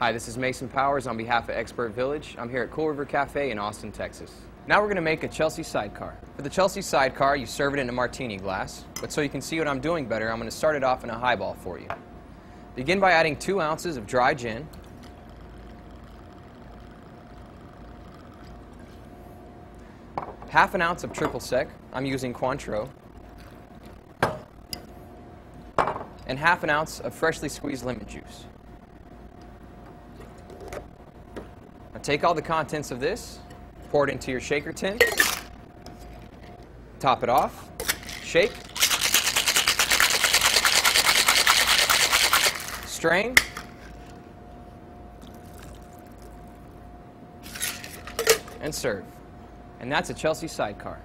Hi, this is Mason Powers on behalf of Expert Village. I'm here at Cool River Cafe in Austin, Texas. Now we're going to make a Chelsea sidecar. For the Chelsea sidecar, you serve it in a martini glass, but so you can see what I'm doing better, I'm going to start it off in a highball for you. Begin by adding two ounces of dry gin, half an ounce of triple sec, I'm using Cointreau, and half an ounce of freshly squeezed lemon juice. Now take all the contents of this, pour it into your shaker tin, top it off, shake, strain, and serve. And that's a Chelsea sidecar.